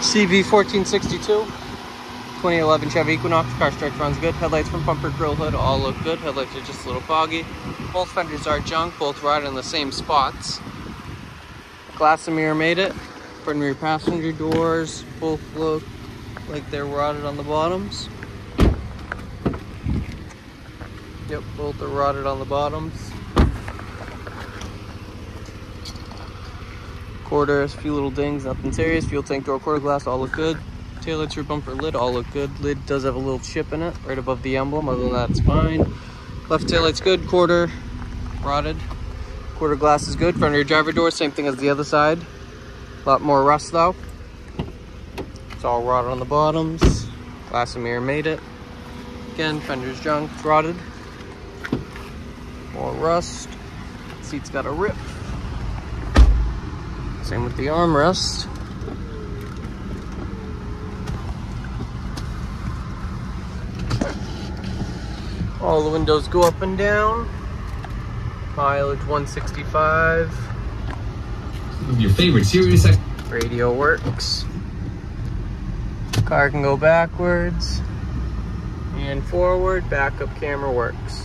CB1462, 2011 Chevy Equinox. Car stretch runs good. Headlights from bumper, grill hood all look good. Headlights are just a little foggy. Both fenders are junk, both rotted in the same spots. Glass and mirror made it. Front rear passenger doors both look like they're rotted on the bottoms. Yep, both are rotted on the bottoms. Quarter a few little dings, nothing serious. Fuel tank door, quarter glass, all look good. Taillights, rear bumper, lid, all look good. Lid does have a little chip in it, right above the emblem. Other than that, it's fine. Left taillight's good. Quarter, rotted. Quarter glass is good. Front rear driver door, same thing as the other side. A lot more rust though. It's all rotted on the bottoms. Glass and mirror made it. Again, fender's junk, rotted. More rust. Seat's got a rip. Same with the armrest. All the windows go up and down. Mileage 165. Your favorite Sirius Radio works. Car can go backwards and forward. Backup camera works.